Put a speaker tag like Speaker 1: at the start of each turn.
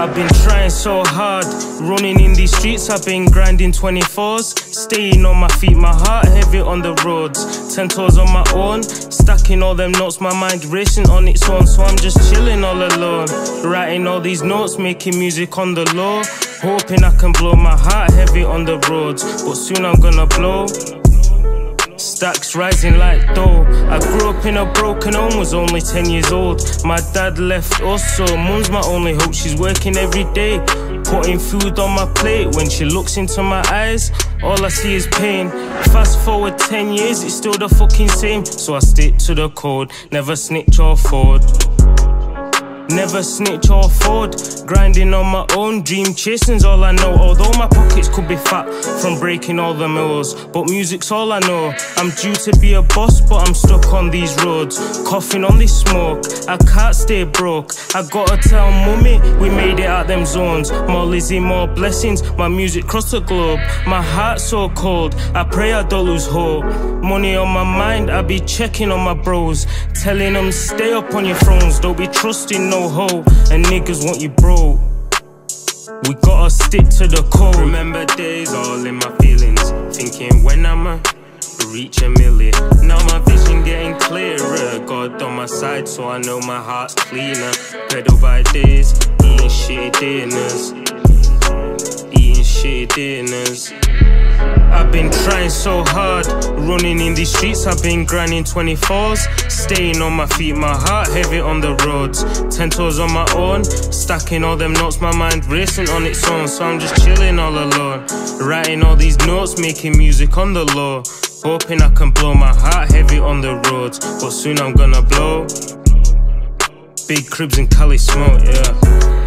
Speaker 1: I've been trying so hard, running in these streets. I've been grinding 24s, staying on my feet. My heart heavy on the roads, ten toes on my own, stacking all them notes. My mind racing on its own, so I'm just chilling all alone, writing all these notes, making music on the low, hoping I can blow. My heart heavy on the roads, but soon I'm gonna blow. Stacks rising like dough. I grew up in a broken home, was only 10 years old. My dad left us, so mum's my only hope. She's working every day, putting food on my plate. When she looks into my eyes, all I see is pain. Fast forward 10 years, it's still the fucking same. So I stick to the code, never snitch or forward. Never snitch or afford. Grinding on my own, dream chasing's all I know. Although my pockets could be fat from breaking all the mills, but music's all I know. I'm due to be a boss, but I'm stuck on these roads. Coughing on this smoke, I can't stay broke. I gotta tell mummy we made it out them zones. More Lizzie, more blessings. My music cross the globe. My heart so cold, I pray I don't lose hope. Money on my mind, I be checking on my bros. Telling them stay up on your thrones, don't be trusting no And niggas want you broke. We gotta stick to the code. Remember days all in my feelings. Thinking when I'ma reach a million. Now my vision getting clearer. God on my side, so I know my heart's cleaner. Pedal by days, eating shit dinners. Eating shit dinners. I've been trying so hard, running in these streets. I've been grinding 24s, staying on my feet. My heart heavy on the roads, ten toes on my own, stacking all them notes. My mind racing on its own, so I'm just chilling all alone, writing all these notes, making music on the low, hoping I can blow. My heart heavy on the roads, but soon I'm gonna blow. Big cribs and Cali smoke, yeah.